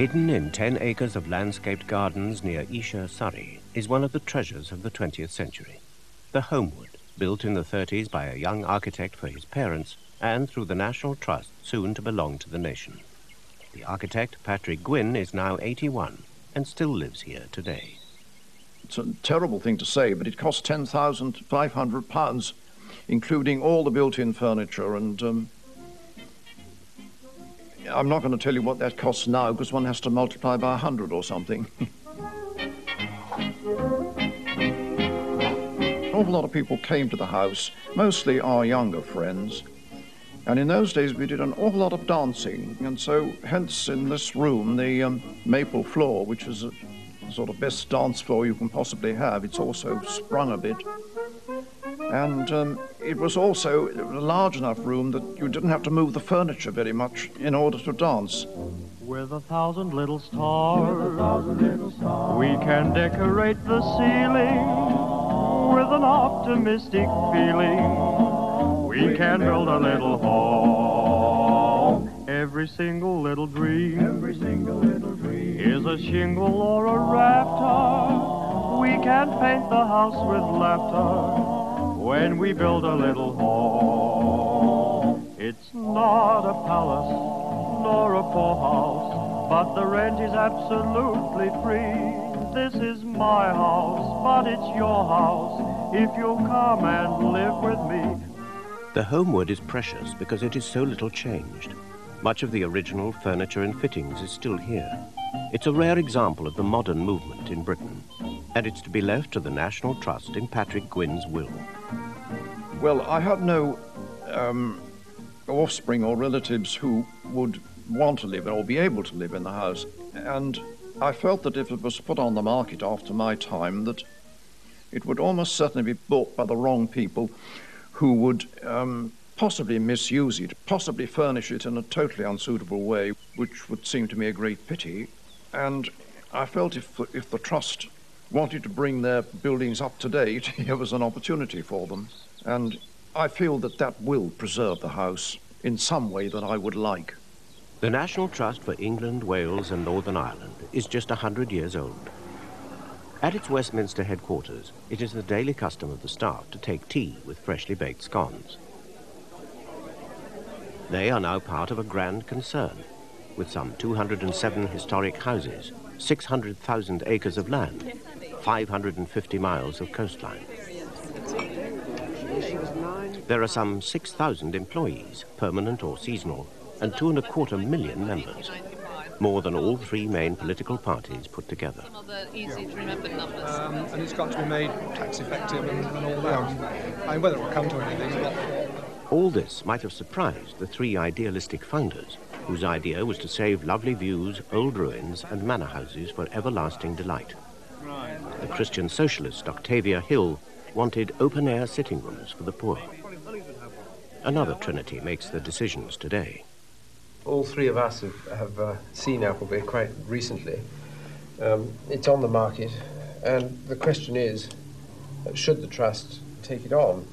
Hidden in 10 acres of landscaped gardens near Esher, Surrey, is one of the treasures of the 20th century. The Homewood, built in the 30s by a young architect for his parents and through the National Trust soon to belong to the nation. The architect, Patrick Gwynne, is now 81 and still lives here today. It's a terrible thing to say, but it cost £10,500, including all the built-in furniture and um, I'm not going to tell you what that costs now because one has to multiply by 100 or something. An awful lot of people came to the house, mostly our younger friends. And in those days, we did an awful lot of dancing. And so, hence, in this room, the um, maple floor, which is sort of best dance floor you can possibly have, it's also sprung a bit. And um, it was also a large enough room that you didn't have to move the furniture very much in order to dance. With a thousand little stars, thousand little stars. we can decorate the ceiling with an optimistic feeling. We can build a little home. Every single little dream, every single little dream is a shingle or a rafter. We can paint the house with laughter when we build a little home. It's not a palace nor a poorhouse, but the rent is absolutely free. This is my house, but it's your house if you'll come and live with me. The homewood is precious because it is so little changed. Much of the original furniture and fittings is still here. It's a rare example of the modern movement in Britain, and it's to be left to the National Trust in Patrick Gwynne's will. Well, I had no um, offspring or relatives who would want to live or be able to live in the house. And I felt that if it was put on the market after my time, that it would almost certainly be bought by the wrong people who would um, possibly misuse it, possibly furnish it in a totally unsuitable way, which would seem to me a great pity. And I felt if, if the trust wanted to bring their buildings up to date, here was an opportunity for them. And I feel that that will preserve the house in some way that I would like. The National Trust for England, Wales and Northern Ireland is just a hundred years old. At its Westminster headquarters, it is the daily custom of the staff to take tea with freshly baked scones. They are now part of a grand concern, with some 207 historic houses, 600,000 acres of land, 550 miles of coastline. There are some 6,000 employees, permanent or seasonal, and two and a quarter million members. More than all three main political parties put together. easy to remember numbers. Um, and it's got to be made tax effective and, and all that. I mean, whether it will come to anything, but... All this might have surprised the three idealistic founders, whose idea was to save lovely views, old ruins and manor houses for everlasting delight. The Christian socialist Octavia Hill wanted open-air sitting rooms for the poor. Another Trinity makes the decisions today. All three of us have, have uh, seen Appleby quite recently. Um, it's on the market, and the question is, should the Trust take it on?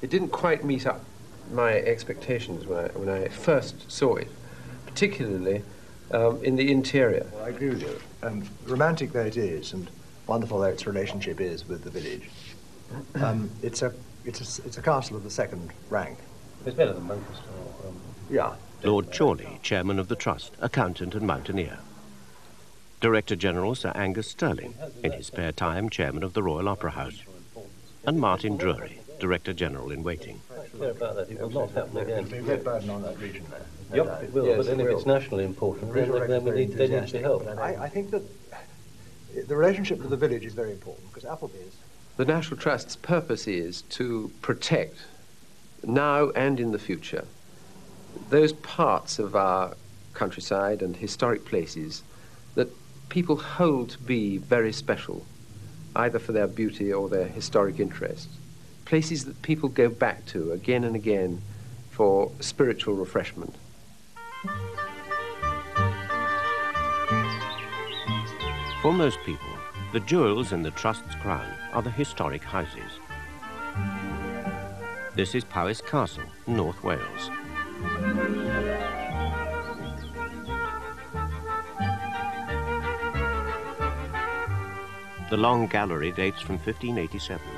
It didn't quite meet up my expectations when I, when I first saw it, particularly um, in the interior. Well, I agree with you. Um, romantic though it is, and wonderful though its relationship is with the village, um, it's a it's a, it's a castle of the second rank. It's better than Lancaster. Um, yeah. Lord Chorley, chairman of the trust, accountant and mountaineer. Director General Sir Angus Stirling, in his spare time chairman of the Royal Opera House, and Martin Drury, Director General in waiting. about that. It will not happen again. It'll a burden on that region there. Yep, it will. Yes, but then if it's nationally important, then, then we need, they need to be helped. I, I think that the relationship with the village is very important because Appleby's the National Trust's purpose is to protect, now and in the future, those parts of our countryside and historic places that people hold to be very special, either for their beauty or their historic interest. Places that people go back to again and again for spiritual refreshment. For most people, the jewels in the Trust's crown are the historic houses. This is Powis Castle, North Wales. The long gallery dates from 1587.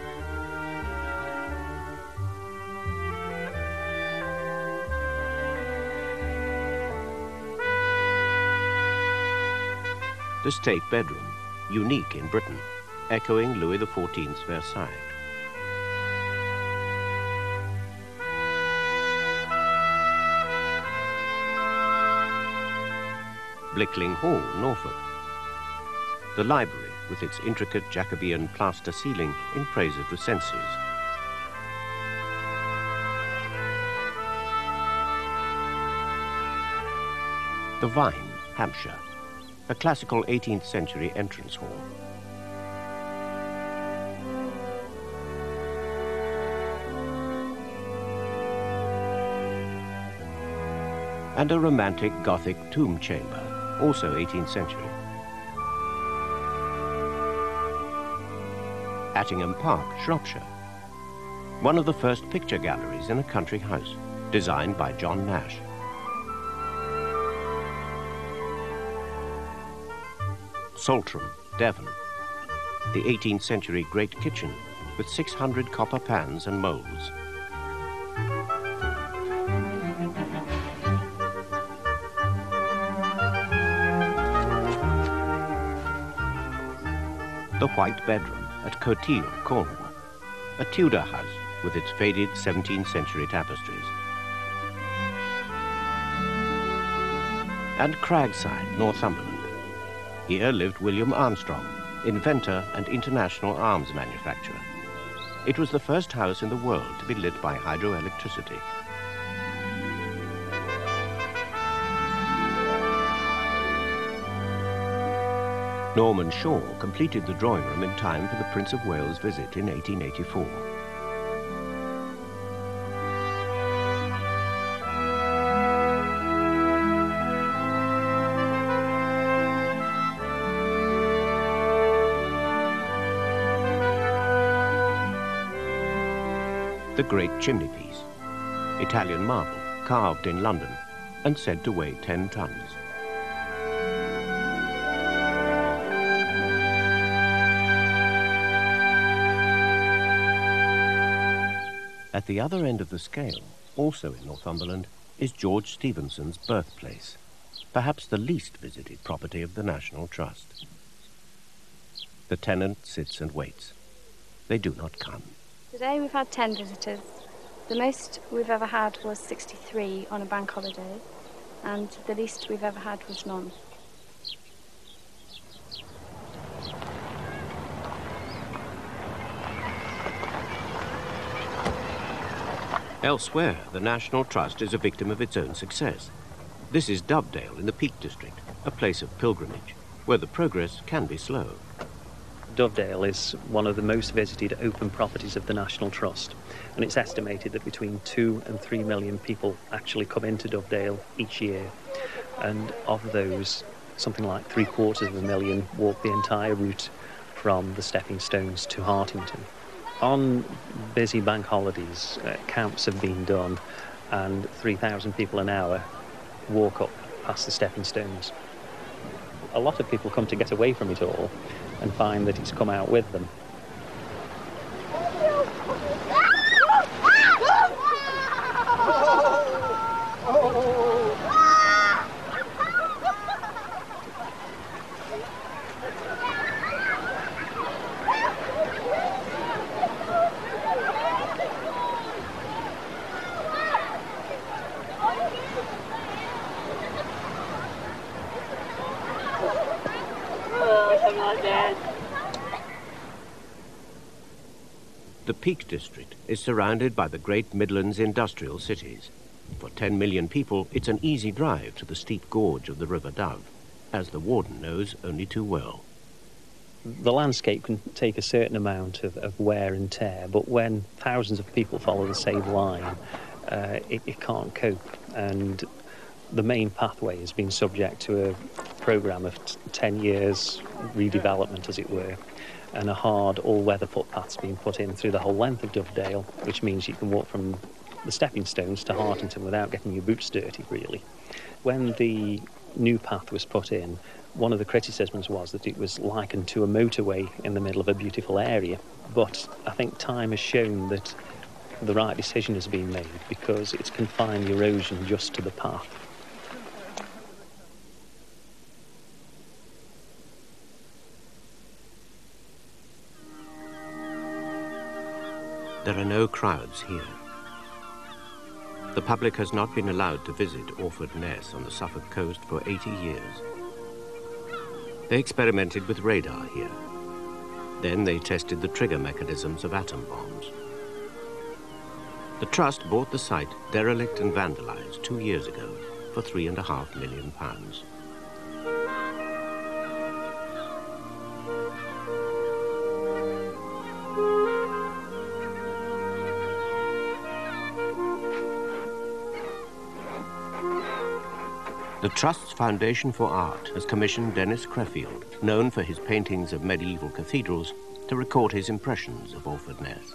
The state bedroom, unique in Britain, echoing Louis XIV's Versailles. Blickling Hall, Norfolk. The library, with its intricate Jacobean plaster ceiling in praise of the senses. The Vyne, Hampshire, a classical 18th century entrance hall. And a romantic Gothic tomb chamber, also 18th century. Attingham Park, Shropshire. One of the first picture galleries in a country house, designed by John Nash. Saltram, Devon. The 18th century great kitchen with 600 copper pans and moulds. The White Bedroom at Cotehele, Cornwall. A Tudor house with its faded 17th century tapestries. And Cragside, Northumberland. Here lived William Armstrong, inventor and international arms manufacturer. It was the first house in the world to be lit by hydroelectricity. Norman Shaw completed the drawing room in time for the Prince of Wales' visit in 1884. The Great Chimneypiece, Italian marble, carved in London, and said to weigh 10 tons. At the other end of the scale, also in Northumberland, is George Stephenson's birthplace, perhaps the least visited property of the National Trust. The tenant sits and waits. They do not come. Today we've had 10 visitors. The most we've ever had was 63 on a bank holiday, and the least we've ever had was none. Elsewhere, the National Trust is a victim of its own success. This is Dovedale in the Peak District, a place of pilgrimage, where the progress can be slow. Dovedale is one of the most visited open properties of the National Trust, and it's estimated that between two and three million people actually come into Dovedale each year. And of those, something like three quarters of a million walk the entire route from the stepping stones to Hartington. On busy bank holidays, uh, camps have been done, and 3,000 people an hour walk up past the stepping stones. A lot of people come to get away from it all, and find that it's come out with them. The Peak District is surrounded by the great Midlands industrial cities. For 10 million people, it's an easy drive to the steep gorge of the River Dove, as the warden knows only too well. The landscape can take a certain amount of, of wear and tear, but when thousands of people follow the same line, uh, it, it can't cope. And the main pathway has been subject to a programme of 10 years redevelopment, as it were, and a hard all-weather footpath's been put in through the whole length of Dovedale, which means you can walk from the stepping stones to Hartington without getting your boots dirty, really. When the new path was put in, one of the criticisms was that it was likened to a motorway in the middle of a beautiful area. But I think time has shown that the right decision has been made because it's confined the erosion just to the path. There are no crowds here. The public has not been allowed to visit Orford Ness on the Suffolk coast for 80 years. They experimented with radar here. Then they tested the trigger mechanisms of atom bombs. The Trust bought the site derelict and vandalized two years ago for three and a half million pounds. The Trust's Foundation for Art has commissioned Dennis Creffield, known for his paintings of medieval cathedrals, to record his impressions of Orford Ness.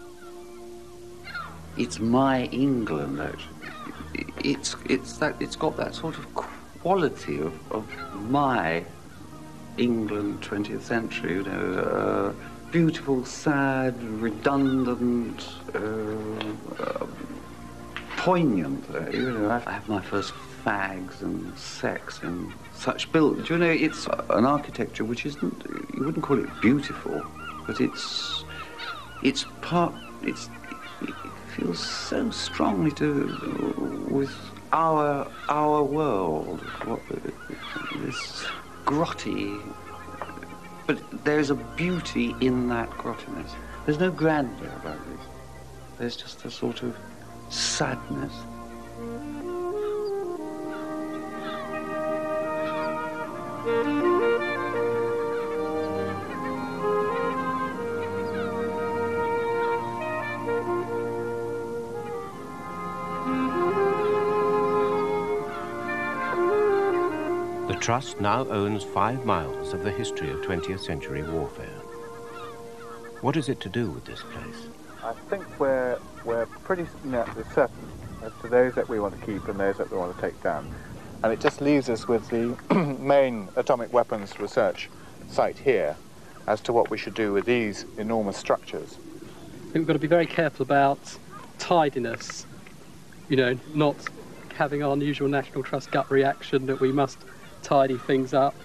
It's my England, actually. It's, it's, that, it's got that sort of quality of, of my England 20th century, you know, uh, beautiful, sad, redundant, uh, uh, poignant. Uh, you know, I have my first fags and sex and such built. You know, it's an architecture which isn't, you wouldn't call it beautiful, but it's, it's part, it's, it feels so strongly to, with our, our world, what, this grotty, but there's a beauty in that grottiness. There's no grandeur about this. There's just a sort of sadness. Trust now owns five miles of the history of 20th century warfare. What is it to do with this place? I think we're, we're pretty you know, certain as to those that we want to keep and those that we want to take down. And it just leaves us with the main atomic weapons research site here as to what we should do with these enormous structures. I think we've got to be very careful about tidiness, you know, not having our usual National Trust gut reaction that we must tidy things up.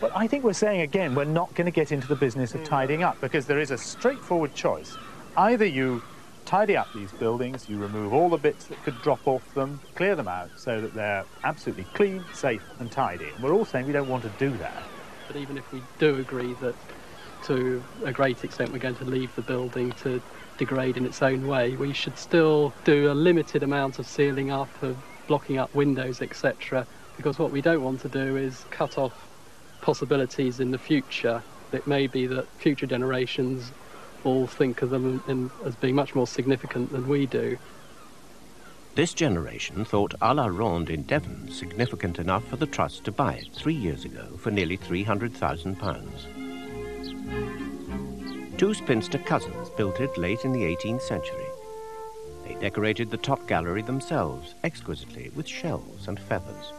But I think we're saying again, we're not going to get into the business of tidying up because there is a straightforward choice. Either you tidy up these buildings, you remove all the bits that could drop off them, clear them out so that they're absolutely clean, safe and tidy. And we're all saying we don't want to do that. But even if we do agree that to a great extent we're going to leave the building to degrade in its own way, we should still do a limited amount of sealing up, of blocking up windows, etc. Because what we don't want to do is cut off possibilities in the future. It may be that future generations all think of them in, as being much more significant than we do. This generation thought A la Ronde in Devon significant enough for the Trust to buy it three years ago for nearly £300,000. Two spinster cousins built it late in the 18th century. They decorated the top gallery themselves exquisitely with shells and feathers.